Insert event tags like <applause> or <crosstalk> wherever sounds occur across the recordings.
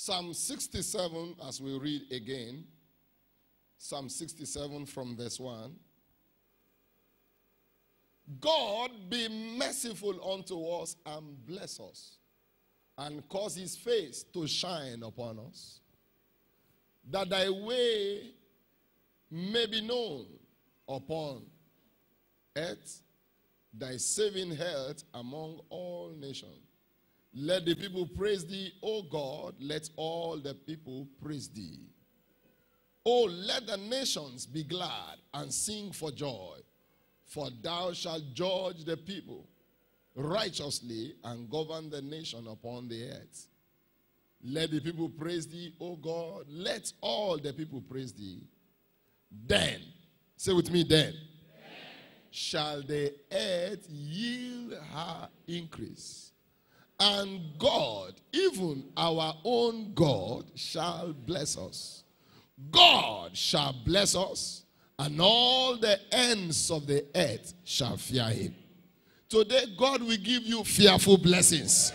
Psalm 67, as we read again, Psalm 67 from verse 1. God be merciful unto us and bless us, and cause his face to shine upon us, that thy way may be known upon earth, thy saving health among all nations. Let the people praise thee, O God. Let all the people praise thee. Oh, let the nations be glad and sing for joy, for thou shalt judge the people righteously and govern the nation upon the earth. Let the people praise thee, O God. Let all the people praise thee. Then, say with me, then, then. shall the earth yield her increase and God, even our own God, shall bless us. God shall bless us, and all the ends of the earth shall fear him. Today, God will give you fearful blessings.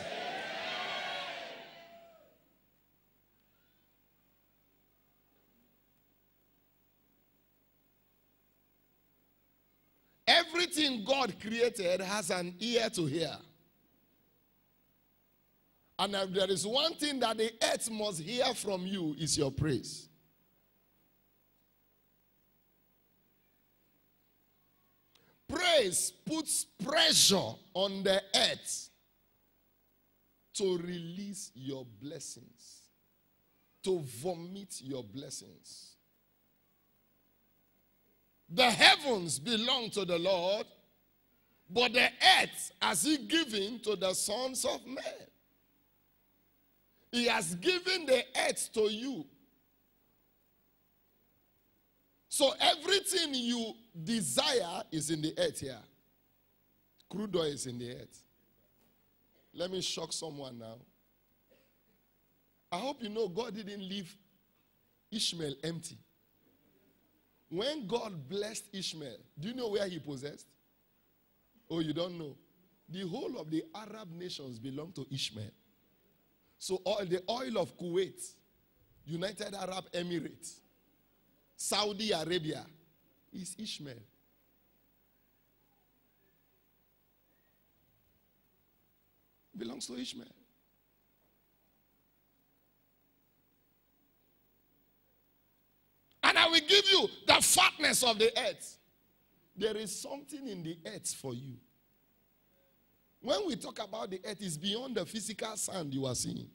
Everything God created has an ear to hear. And if there is one thing that the earth must hear from you is your praise. Praise puts pressure on the earth to release your blessings, to vomit your blessings. The heavens belong to the Lord, but the earth has He given to the sons of men. He has given the earth to you. So everything you desire is in the earth here. Crude oil is in the earth. Let me shock someone now. I hope you know God didn't leave Ishmael empty. When God blessed Ishmael, do you know where he possessed? Oh, you don't know. The whole of the Arab nations belong to Ishmael. So the oil of Kuwait, United Arab Emirates, Saudi Arabia is Ishmael. Belongs to Ishmael. And I will give you the fatness of the earth. There is something in the earth for you. When we talk about the earth, it's beyond the physical sand you are seeing.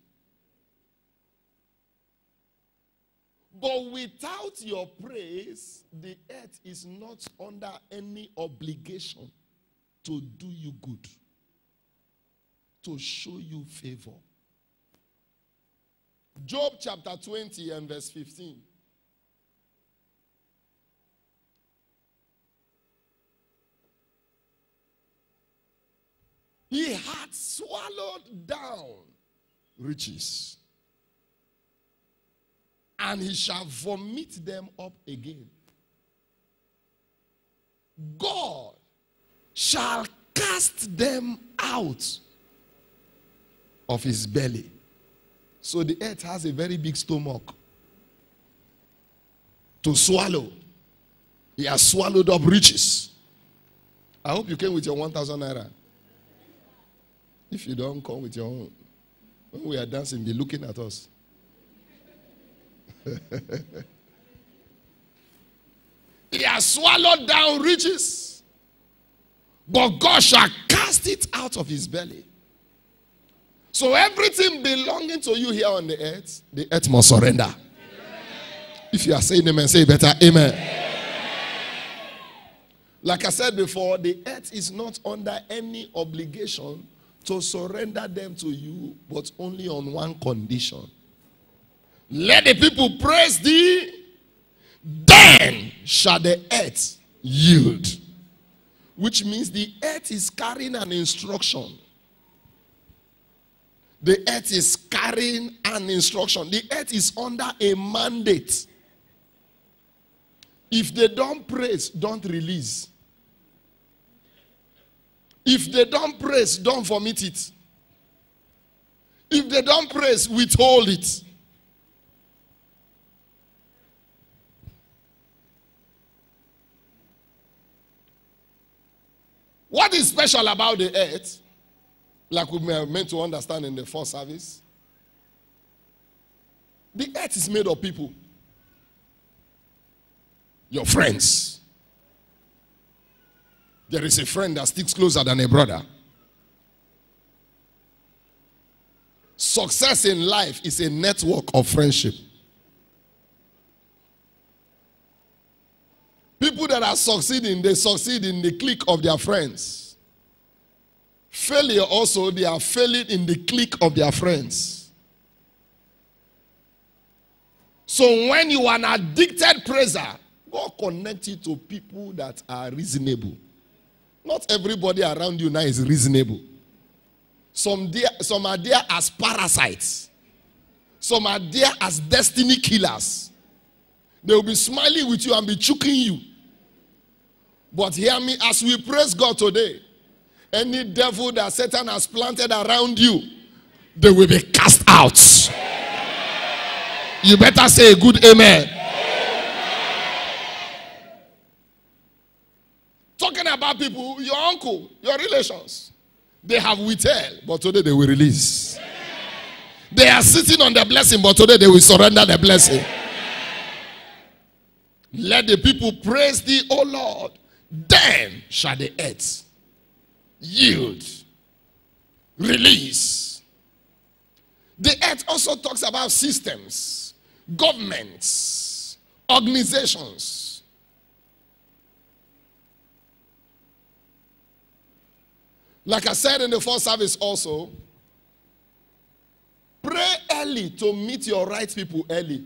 But without your praise, the earth is not under any obligation to do you good, to show you favor. Job chapter 20 and verse 15. He had swallowed down riches, and he shall vomit them up again. God shall cast them out of his belly. So the earth has a very big stomach to swallow. He has swallowed up riches. I hope you came with your 1,000 naira. If you don't come with your own, when we are dancing, be looking at us. <laughs> he has swallowed down riches, but God shall cast it out of his belly. So everything belonging to you here on the earth, the earth must surrender. Amen. If you are saying amen, say better amen. amen. Like I said before, the earth is not under any obligation to surrender them to you, but only on one condition. Let the people praise thee, then shall the earth yield. Which means the earth is carrying an instruction. The earth is carrying an instruction. The earth is under a mandate. If they don't praise, don't release. If they don't praise, don't vomit it. If they don't praise, withhold it. What is special about the earth, like we were meant to understand in the first service? The earth is made of people. Your friends. There is a friend that sticks closer than a brother. Success in life is a network of friendship. People that are succeeding, they succeed in the clique of their friends. Failure also, they are failing in the clique of their friends. So when you are an addicted praiser, God connect you to people that are reasonable. Not everybody around you now is reasonable. Some, some are there as parasites. Some are there as destiny killers. They will be smiling with you and be choking you. But hear me as we praise God today. Any devil that Satan has planted around you, they will be cast out. You better say a good amen. About people, your uncle, your relations, they have withheld, but today they will release. They are sitting on the blessing, but today they will surrender the blessing. Let the people praise thee, O oh Lord. Then shall the earth yield, release. The earth also talks about systems, governments, organizations. Like I said in the first service, also, pray early to meet your right people early.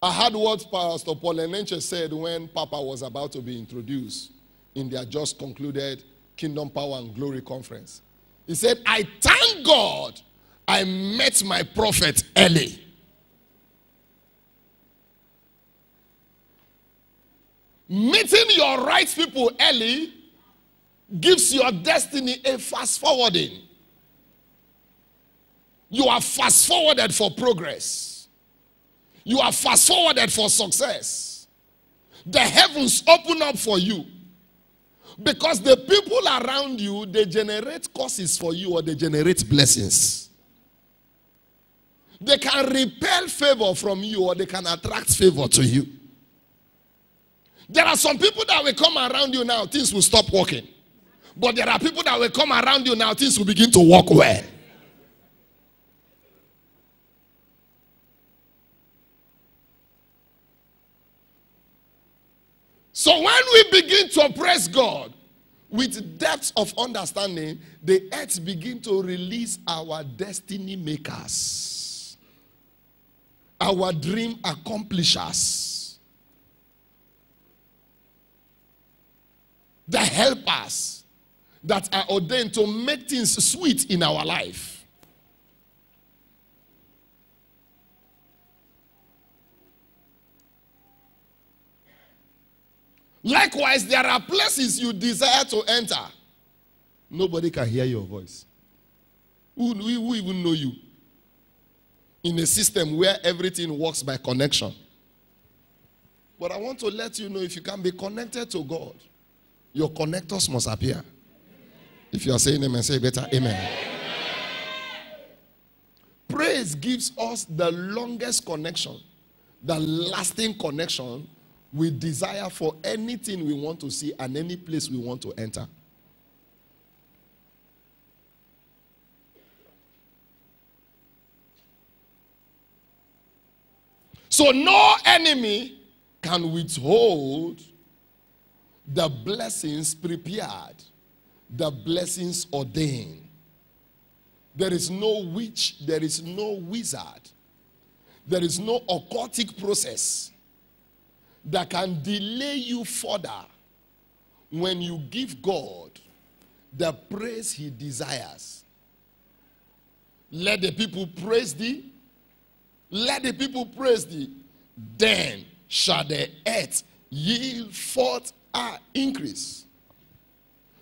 I heard what Pastor Paul Enenche said when Papa was about to be introduced in their just concluded Kingdom Power and Glory conference. He said, I thank God I met my prophet early. Meeting your right people early gives your destiny a fast forwarding. You are fast forwarded for progress. You are fast forwarded for success. The heavens open up for you. Because the people around you, they generate causes for you or they generate blessings. They can repel favor from you or they can attract favor to you. There are some people that will come around you now, things will stop working. But there are people that will come around you now, things will begin to work well. So when we begin to praise God with depth of understanding, the earth begin to release our destiny makers, our dream accomplishers, the helpers that are ordained to make things sweet in our life. Likewise, there are places you desire to enter. Nobody can hear your voice. Who, who, who even know you? In a system where everything works by connection. But I want to let you know if you can be connected to God, your connectors must appear. If you are saying amen, say better amen. amen. Praise gives us the longest connection, the lasting connection we desire for anything we want to see and any place we want to enter. So no enemy can withhold the blessings prepared, the blessings ordained. There is no witch, there is no wizard, there is no occultic process that can delay you further when you give God the praise he desires. Let the people praise thee. Let the people praise thee. Then shall the earth yield forth a increase.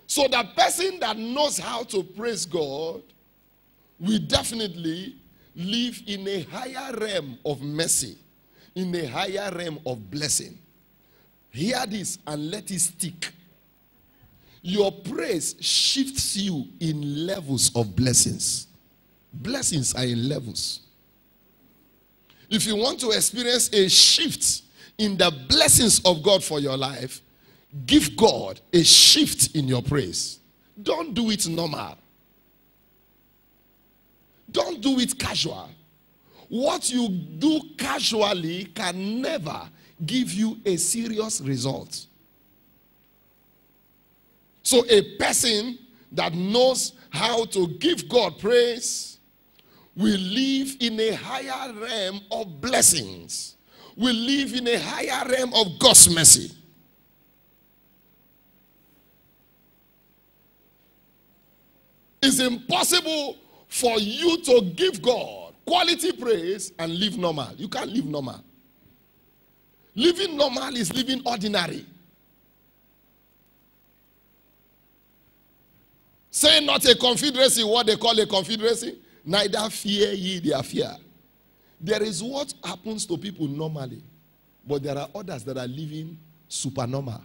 So the person that knows how to praise God will definitely live in a higher realm of mercy in a higher realm of blessing. Hear this and let it stick. your praise shifts you in levels of blessings. Blessings are in levels. If you want to experience a shift in the blessings of God for your life, give God a shift in your praise. Don't do it normal. Don't do it casual. What you do casually can never give you a serious result. So, a person that knows how to give God praise will live in a higher realm of blessings, will live in a higher realm of God's mercy. It's impossible for you to give God quality praise and live normal. You can't live normal. Living normal is living ordinary. Say not a confederacy, what they call a confederacy, neither fear ye their fear. There is what happens to people normally, but there are others that are living supernormal.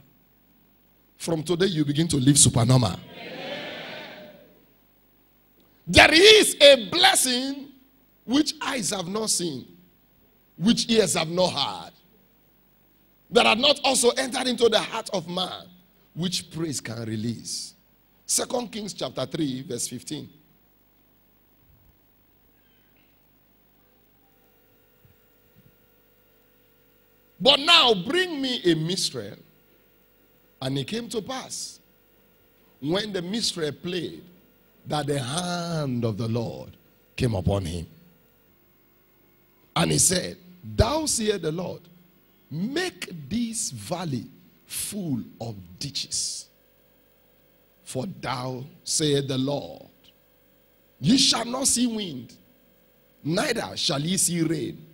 From today, you begin to live supernormal. There is a blessing which eyes have not seen, which ears have not heard, that had not also entered into the heart of man, which praise can release. Second Kings chapter 3, verse 15. But now bring me a minstrel. And it came to pass when the minstrel played that the hand of the Lord came upon him. And he said, Thou seest the Lord, make this valley full of ditches. For thou saith the Lord, Ye shall not see wind, neither shall ye see rain.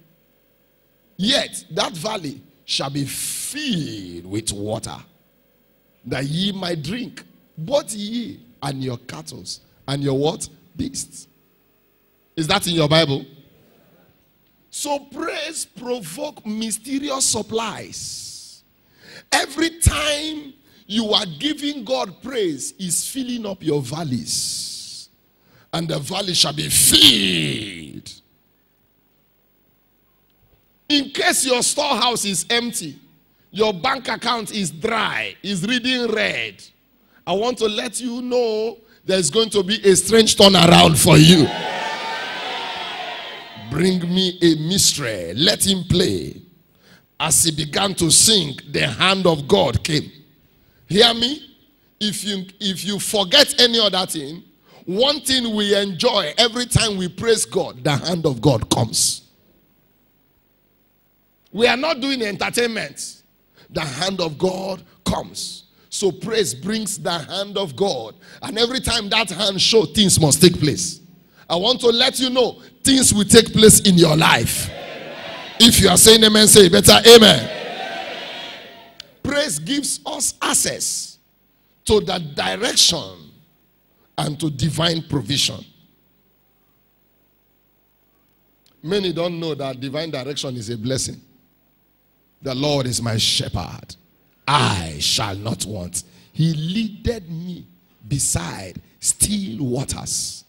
Yet that valley shall be filled with water, that ye might drink, both ye and your cattle and your what? Beasts. Is that in your Bible? So praise provoke mysterious supplies. Every time you are giving God praise, is filling up your valleys. And the valley shall be filled. In case your storehouse is empty, your bank account is dry, is reading red, I want to let you know there's going to be a strange turnaround for you. Bring me a minstrel, let him play. As he began to sing, the hand of God came. Hear me? If you if you forget any other thing, one thing we enjoy every time we praise God, the hand of God comes. We are not doing entertainment. The hand of God comes. So praise brings the hand of God. And every time that hand show, things must take place. I want to let you know, things will take place in your life. Amen. If you are saying amen, say better amen. amen. Praise gives us access to the direction and to divine provision. Many don't know that divine direction is a blessing. The Lord is my shepherd. I shall not want. He leaded me beside still waters.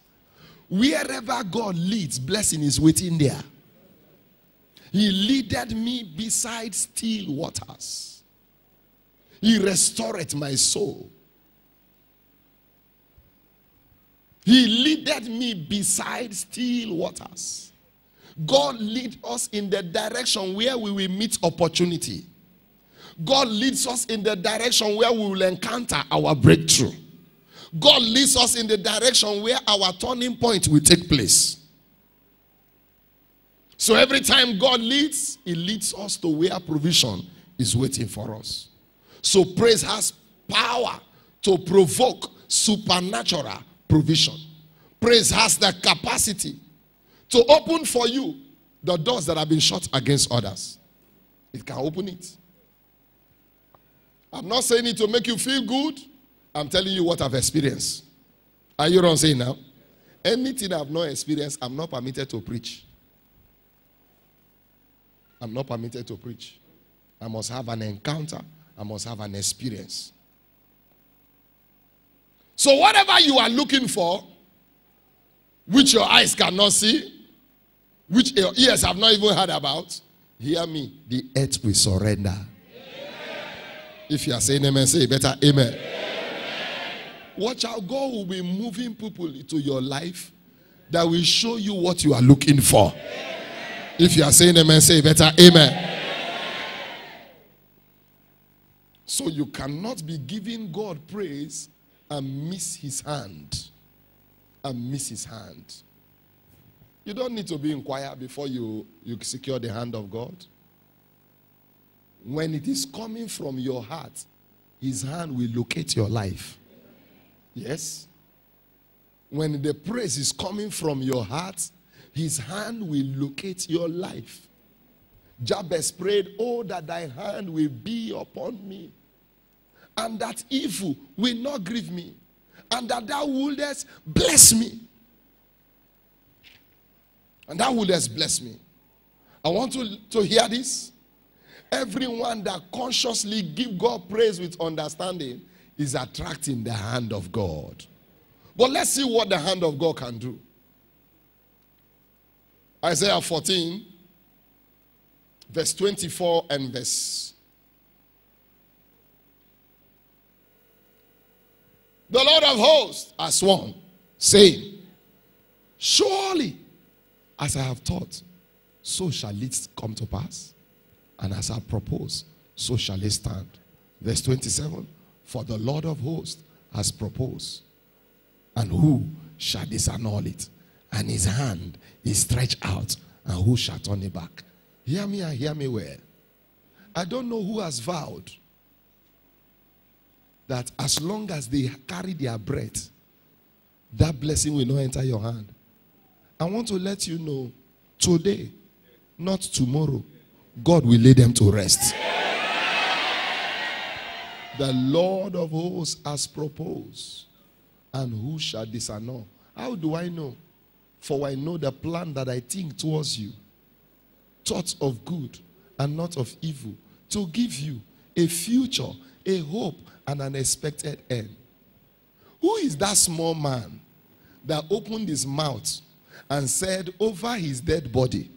Wherever God leads, blessing is waiting there. He leaded me beside still waters. He restored my soul. He leaded me beside still waters. God lead us in the direction where we will meet opportunity. God leads us in the direction where we will encounter our breakthrough. God leads us in the direction where our turning point will take place. So every time God leads, He leads us to where provision is waiting for us. So praise has power to provoke supernatural provision. Praise has the capacity to open for you the doors that have been shut against others. It can open it. I'm not saying it to make you feel good. I'm telling you what I've experienced. Are you wrong saying now? Anything I've not experienced, I'm not permitted to preach. I'm not permitted to preach. I must have an encounter. I must have an experience. So, whatever you are looking for, which your eyes cannot see, which your ears have not even heard about, hear me, the earth will surrender. Amen. If you are saying amen, say better amen. amen. Watch out, God will be moving people into your life that will show you what you are looking for. Amen. If you are saying amen, say better amen. So you cannot be giving God praise and miss his hand. And miss his hand. You don't need to be in choir before you, you secure the hand of God. When it is coming from your heart, his hand will locate your life. Yes. When the praise is coming from your heart, his hand will locate your life. Jabez prayed, Oh, that thy hand will be upon me, and that evil will not grieve me, and that thou wouldest bless me. And thou wouldest bless me. I want to, to hear this. Everyone that consciously give God praise with understanding is attracting the hand of God. But let's see what the hand of God can do. Isaiah 14, verse 24 and verse. The Lord of hosts has sworn, saying, Surely, as I have thought, so shall it come to pass. And as I propose, so shall it stand. Verse 27 For the Lord of hosts has proposed, and who shall disannul it? And his hand is stretched out, and who shall turn it back? Hear me and hear me well. I don't know who has vowed that as long as they carry their breath, that blessing will not enter your hand. I want to let you know today, not tomorrow, God will lay them to rest. The Lord of hosts has proposed, and who shall disannul? How do I know? For I know the plan that I think towards you thoughts of good and not of evil, to give you a future, a hope, and an expected end. Who is that small man that opened his mouth and said over his dead body,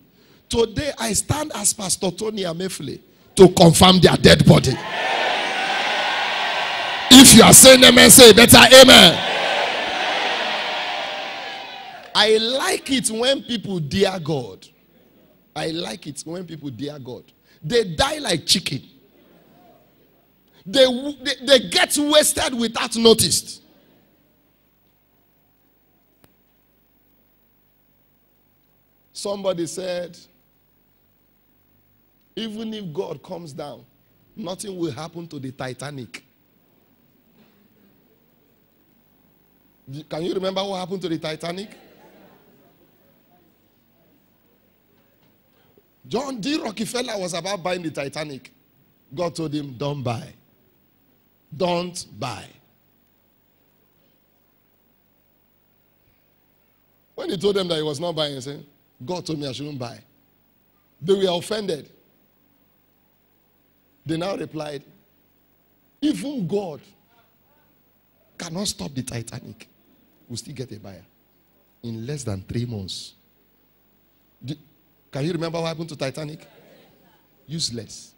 Today I stand as Pastor Tony Amaefule to confirm their dead body. If you are saying amen, say better amen. I like it when people dear God. I like it when people dear God. They die like chicken. They, they, they get wasted without notice. Somebody said, even if God comes down, nothing will happen to the Titanic. Can you remember what happened to the Titanic? John D. Rockefeller was about buying the Titanic. God told him, Don't buy. Don't buy. When he told them that he was not buying, he said, God told me I shouldn't buy. They were offended. They now replied, Even God cannot stop the Titanic. We'll still get a buyer in less than three months. Can you remember what happened to Titanic? Useless.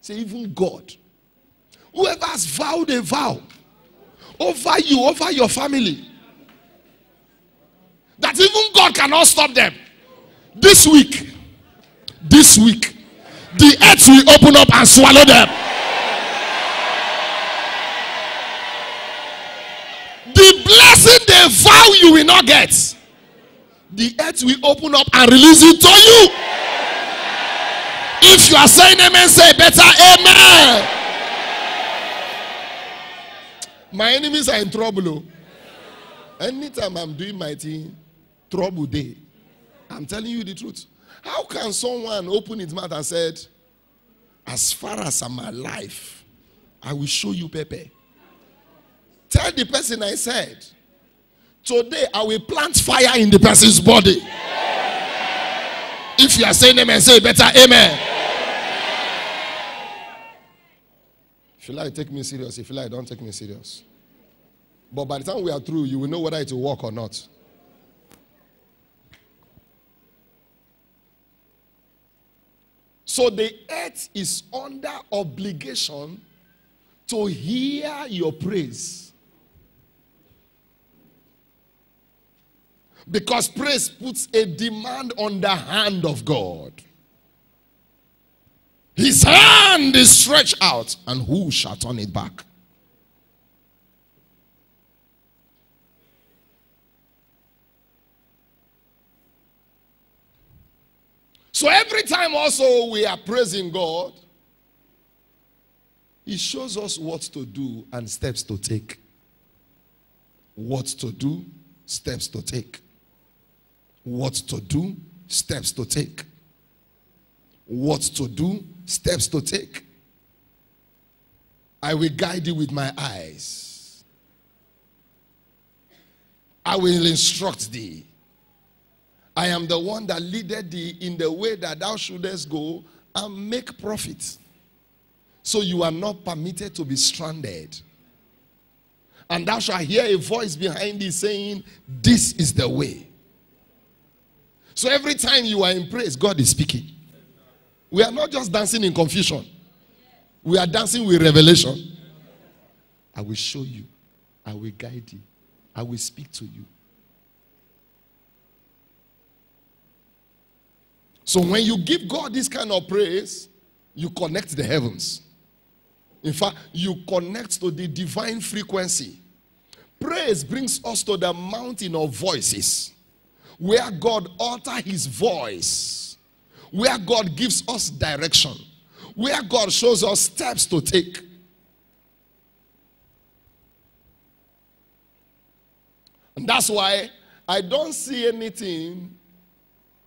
Say, even God, whoever has vowed a vow over you, over your family, that even God cannot stop them. This week, this week, the earth will open up and swallow them. The blessing they vow you will not get the earth will open up and release it to you. If you are saying amen, say better amen. My enemies are in trouble. Oh. Anytime I'm doing my thing, trouble day. I'm telling you the truth. How can someone open his mouth and said, as far as I'm alive, I will show you Pepe. Tell the person I said, Today, I will plant fire in the person's body. If you are saying amen, say better amen. If you like, take me serious. If you like, don't take me serious. But by the time we are through, you will know whether it will work or not. So the earth is under obligation to hear your praise. Because praise puts a demand on the hand of God. His hand is stretched out, and who shall turn it back? So every time also we are praising God, He shows us what to do and steps to take. What to do, steps to take. What to do, steps to take. What to do, steps to take. I will guide you with my eyes. I will instruct thee. I am the one that leaded thee in the way that thou shouldest go and make profit. So you are not permitted to be stranded. And thou shalt hear a voice behind thee saying, This is the way. So every time you are in praise, God is speaking. We are not just dancing in confusion, we are dancing with revelation. I will show you, I will guide you, I will speak to you. So when you give God this kind of praise, you connect the heavens. In fact, you connect to the divine frequency. Praise brings us to the mountain of voices where God utters his voice, where God gives us direction, where God shows us steps to take. And that's why I don't see anything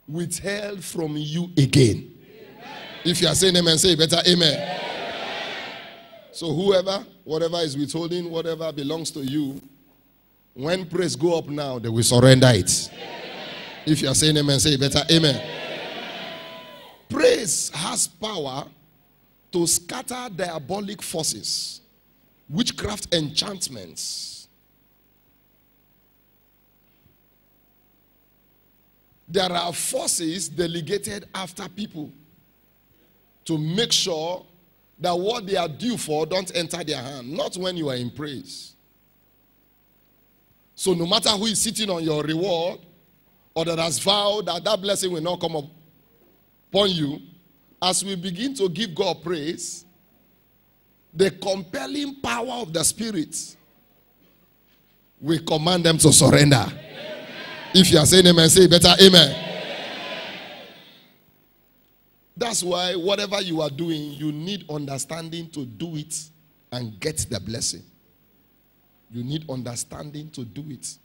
withheld from you again. Amen. If you are saying amen, say better amen. amen. So whoever, whatever is withholding, whatever belongs to you, when praise go up now, they will surrender it. Amen. If you are saying amen, say better amen. Praise has power to scatter diabolic forces, witchcraft enchantments there are forces delegated after people to make sure that what they are due for don't enter their hand, not when you are in praise. So no matter who is sitting on your reward or that has vowed that that blessing will not come upon you, as we begin to give God praise, the compelling power of the Spirit will command them to surrender. If you are saying amen, say better amen. That's why whatever you are doing, you need understanding to do it and get the blessing. You need understanding to do it.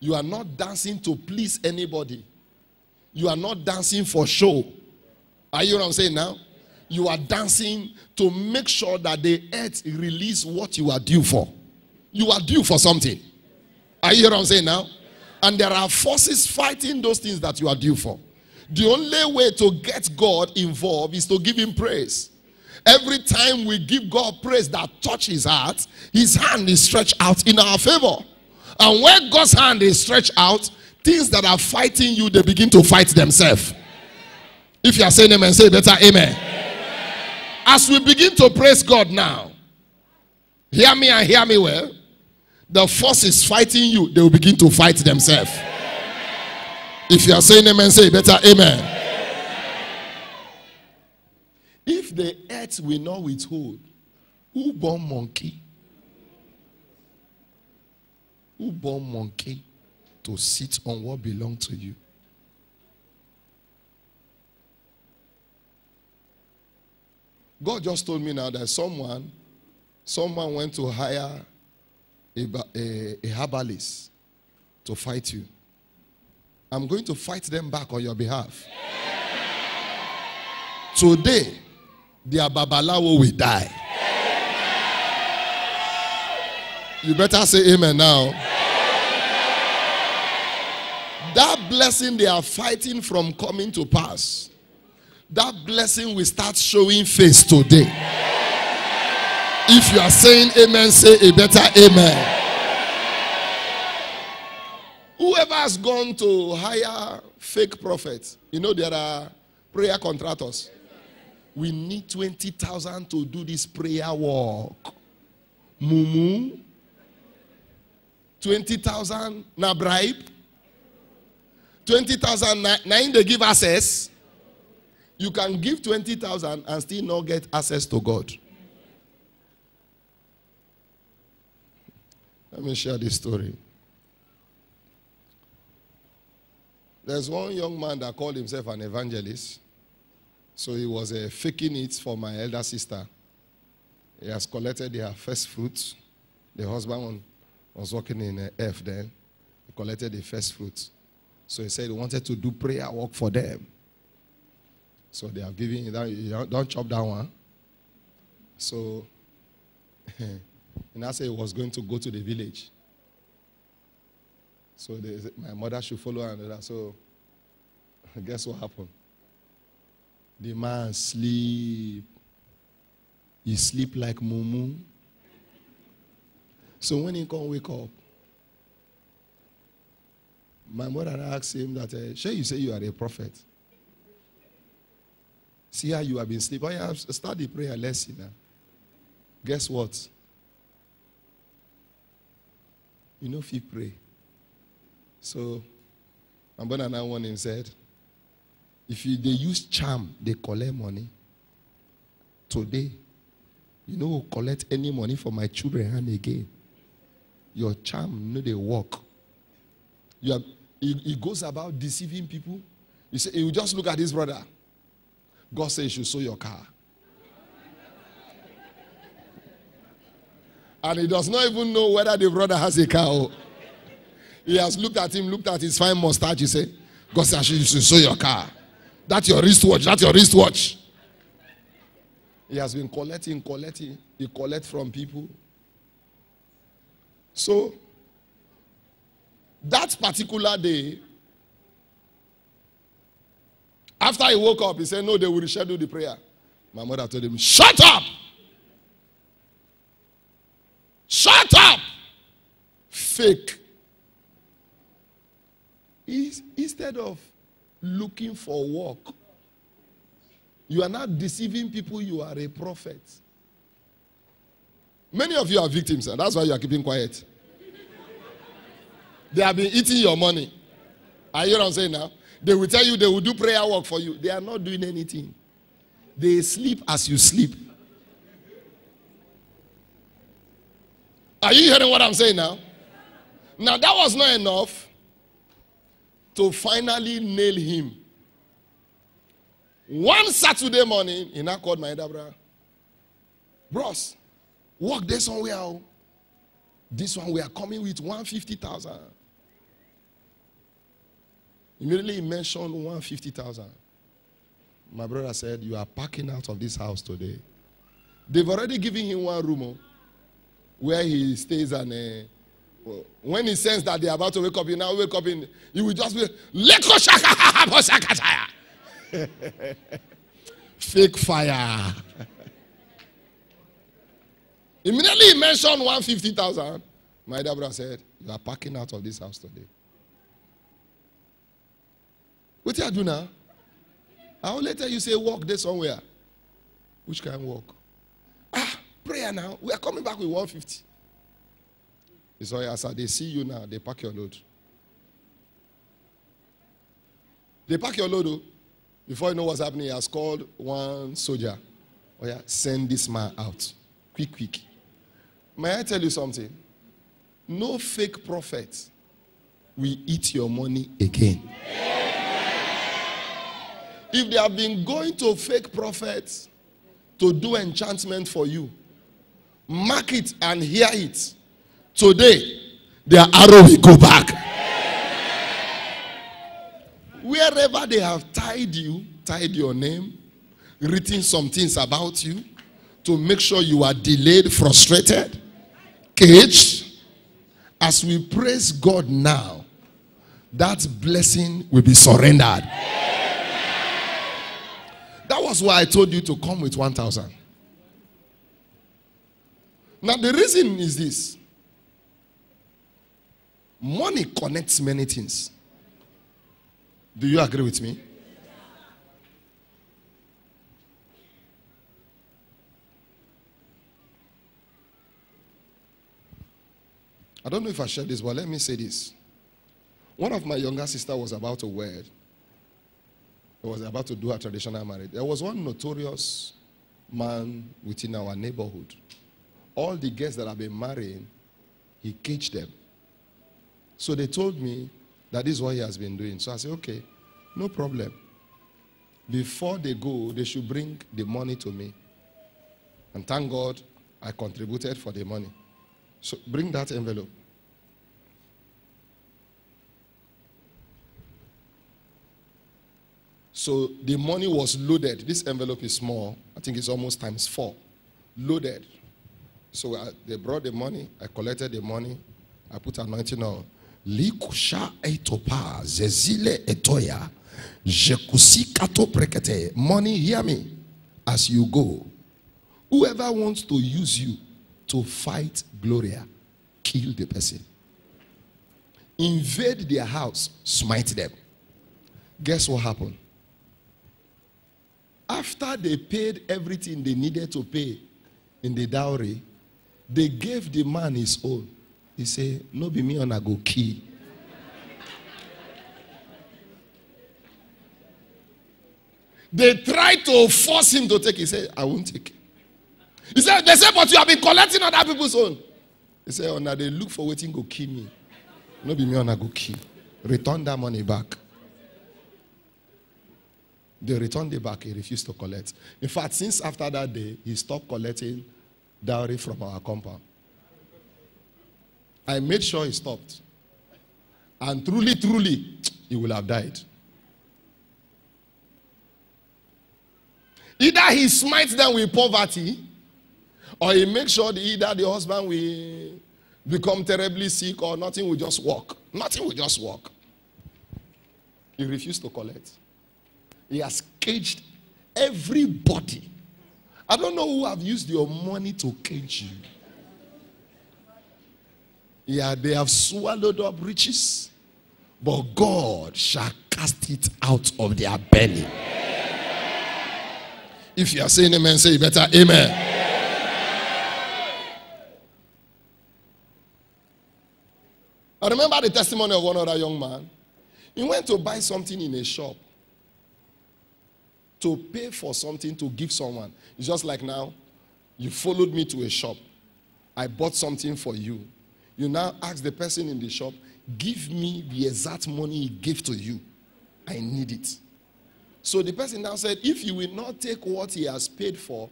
You are not dancing to please anybody. You are not dancing for show. Are you what I'm saying now? You are dancing to make sure that the earth release what you are due for. You are due for something. Are you what I'm saying now? And there are forces fighting those things that you are due for. The only way to get God involved is to give him praise. Every time we give God praise that touches his heart, his hand is stretched out in our favor. And when God's hand is stretched out, things that are fighting you, they begin to fight themselves. If you are saying amen, say better amen. amen. As we begin to praise God now, hear me and hear me well the forces fighting you, they will begin to fight themselves. If you are saying amen, say better amen. If the earth will not withhold, who born monkey? Who born monkey to sit on what belongs to you? God just told me now that someone, someone went to hire a, a, a herbalist to fight you. I'm going to fight them back on your behalf. Today, their babalawo will die. You better say amen now. That blessing they are fighting from coming to pass, that blessing will start showing face today. If you are saying amen, say a better amen. Whoever has gone to hire fake prophets? You know, there are prayer contractors. We need 20,000 to do this prayer work. Mumu. 20,000 na bribe. 20,000 na, nine they give access. You can give 20,000 and still not get access to God. Let me share this story. There's one young man that called himself an evangelist. So he was uh, faking it for my elder sister. He has collected their first fruits. The husband was working in uh, F then. He collected the first fruits. So he said he wanted to do prayer work for them. So they are giving that. Don't chop that one. So <laughs> he I said he was going to go to the village. So they, my mother should follow her. So <laughs> guess what happened? The man sleep. He sleep like mumu. So when he come wake up, my mother asked him that, uh, sure you say you are a prophet. See how you have been sleeping. Oh, yeah, start the prayer. Let's now. Guess what? You know if you pray. So, my brother now one him said, if you, they use charm, they collect money. Today, you know collect any money for my children and again. Your charm, you know they work. You goes about deceiving people. You say, you just look at this brother. God says you should your car. And he does not even know whether the brother has a car. Oh. He has looked at him, looked at his fine mustache. He said, God says you should sow your car. That's your wristwatch. That's your wristwatch. He has been collecting, collecting. He collect from people. So, that particular day, after he woke up, he said, No, they will reschedule the prayer. My mother told him, Shut up! Shut up! Fake. Instead of looking for work. You are not deceiving people, you are a prophet. Many of you are victims, and that's why you are keeping quiet. They have been eating your money. Are you what I'm saying now? They will tell you they will do prayer work for you. They are not doing anything. They sleep as you sleep. Are you hearing what I'm saying now? Now, that was not enough to finally nail him. One Saturday morning, he now called my elder brother. Bros, walk this one we are. This one we are coming with 150,000. Immediately he mentioned 150,000. My brother said, You are packing out of this house today. They've already given him one room oh, where he stays and uh, when he senses that they're about to wake up, you now wake up in, you will just be, Leko shaka <laughs> Fake fire. <laughs> Immediately he mentioned 150,000. My dad brother said, You are packing out of this house today. What do you do now? I will later you say, Walk there somewhere. Which can walk? Now. We are coming back with 150. So as they see you now, they pack your load. They pack your load. Oh. Before you know what's happening, he has called one soldier. Oh yeah, send this man out. Quick, quick. May I tell you something? No fake prophet will eat your money again. If they have been going to fake prophets to do enchantment for you, mark it and hear it. Today, their arrow will go back. Wherever they have tied you, tied your name, written some things about you to make sure you are delayed, frustrated, caged, as we praise God now, that blessing will be surrendered. That was why I told you to come with 1,000. Now, the reason is this Money connects many things. Do you agree with me? I don't know if I shared this, but let me say this. One of my younger sister was about to wed. Was about to do a traditional marriage. There was one notorious man within our neighborhood. All the guests that I've been marrying, he caged them. So they told me that this is what he has been doing. So I said, okay, no problem. Before they go, they should bring the money to me. And thank God I contributed for the money. So bring that envelope. So the money was loaded. This envelope is small. I think it's almost times four. Loaded. So I, they brought the money. I collected the money. I put anointing on. Likusha etopa zezile etoya jekusi kato prekete. Money, hear me. As you go, whoever wants to use you to fight Gloria, kill the person. Invade their house, smite them. Guess what happened? After they paid everything they needed to pay in the dowry, they gave the man his own. He said, No be me on a go key. They tried to force him to take. He said, I won't take. He said, They said, but you have been collecting other people's own. He said, Oh, now they look for waiting go kill me. No be me on a go key. Return that money back. They returned it back. He refused to collect. In fact, since after that day, he stopped collecting dowry from our compound. I made sure he stopped. And truly, truly, he will have died. Either he smites them with poverty, or he makes sure that either the husband will become terribly sick, or nothing will just work. Nothing will just work. He refused to collect. He has caged everybody. I don't know who have used your money to cage you. Yeah, they have swallowed up riches, but God shall cast it out of their belly. If you are saying amen, say better amen. I remember the testimony of one other young man. He went to buy something in a shop to pay for something to give someone. It's just like now, you followed me to a shop. I bought something for you. You now ask the person in the shop, give me the exact money he gave to you. I need it. So the person now said, if you will not take what he has paid for,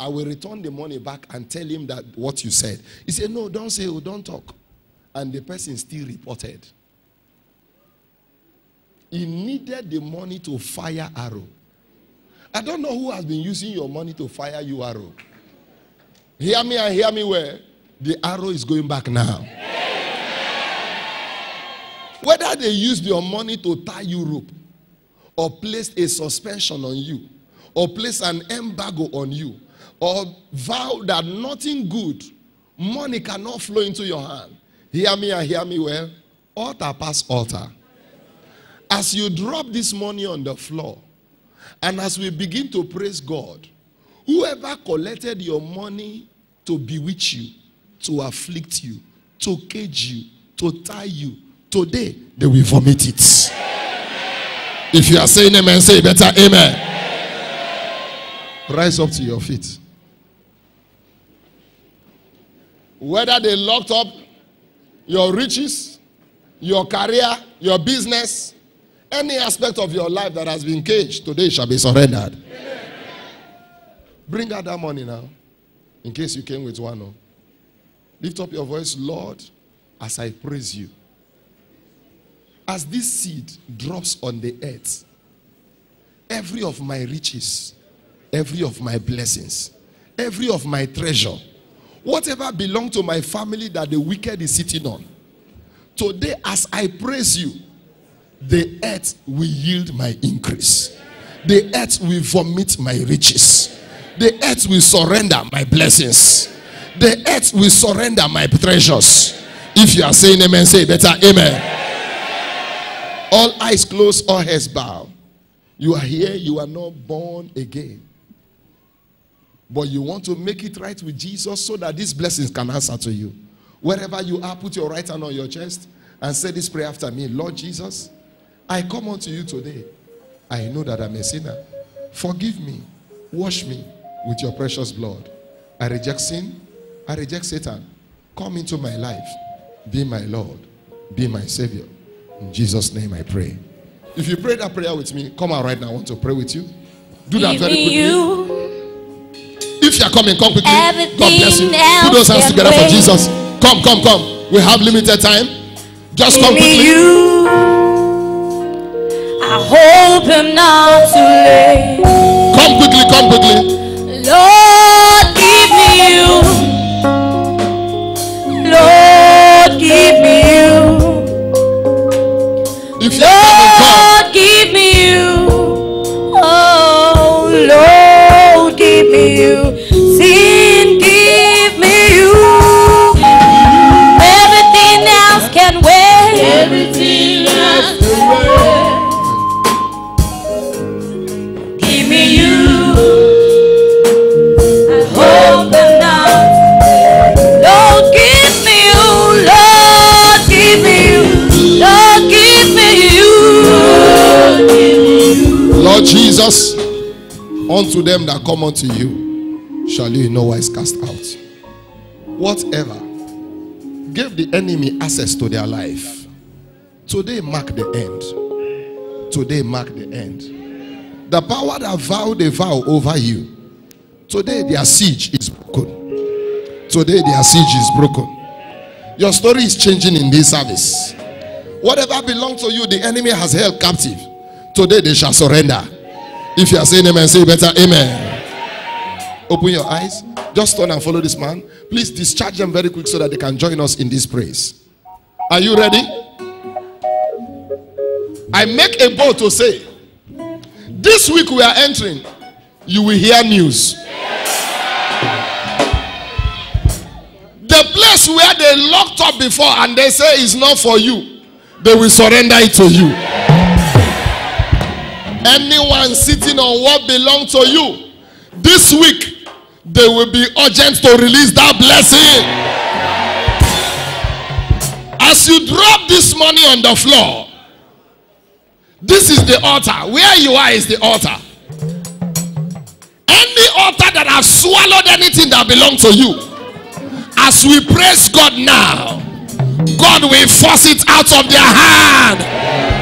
I will return the money back and tell him that what you said. He said, no, don't say, oh, don't talk. And the person still reported. He needed the money to fire arrow. I don't know who has been using your money to fire you arrow. Hear me and hear me where the arrow is going back now. Whether they used your money to tie you rope, or placed a suspension on you, or placed an embargo on you, or vow that nothing good, money cannot flow into your hand. Hear me and hear me well. Altar past altar. As you drop this money on the floor, and as we begin to praise God, whoever collected your money to bewitch you, to afflict you, to cage you, to tie you, today they will vomit it. If you are saying amen, say better amen. Rise up to your feet. Whether they locked up your riches, your career, your business, any aspect of your life that has been caged, today shall be surrendered. Amen. Bring out that money now, in case you came with one. Oh. Lift up your voice, Lord, as I praise you. As this seed drops on the earth, every of my riches, every of my blessings, every of my treasure, whatever belong to my family that the wicked is sitting on, today as I praise you, the earth will yield my increase. The earth will vomit my riches. The earth will surrender my blessings. The earth will surrender my treasures. If you are saying amen, say better amen. All eyes closed, all heads bowed. You are here, you are not born again. But you want to make it right with Jesus so that these blessings can answer to you. Wherever you are, put your right hand on your chest and say this prayer after me Lord Jesus, I come unto you today. I know that I'm a sinner. Forgive me. Wash me with your precious blood. I reject sin. I reject Satan. Come into my life. Be my Lord. Be my Savior. In Jesus' name I pray. If you pray that prayer with me, come out right now. I want to pray with you. Do that very quickly. you. If you are coming, come quickly. God bless you. Put those hands together for. Jesus. Come, come, come. We have limited time. Just come me quickly. you. I hope I'm not too late. Come quickly, come quickly. Jesus, unto them that come unto you shall you in no wise cast out. Whatever gave the enemy access to their life, today mark the end. Today mark the end. The power that vowed a vow over you, today their siege is broken. Today their siege is broken. Your story is changing in this service. Whatever belongs to you, the enemy has held captive. Today they shall surrender. If you are saying amen, say better amen. Open your eyes. Just turn and follow this man. Please discharge them very quick so that they can join us in this praise. Are you ready? I make a bold to say, this week we are entering, you will hear news. The place where they locked up before and they say it's not for you, they will surrender it to you. Anyone sitting on what belongs to you, this week they will be urgent to release that blessing. As you drop this money on the floor, this is the altar. Where you are is the altar. Any altar that has swallowed anything that belongs to you, as we praise God now, God will force it out of their hand.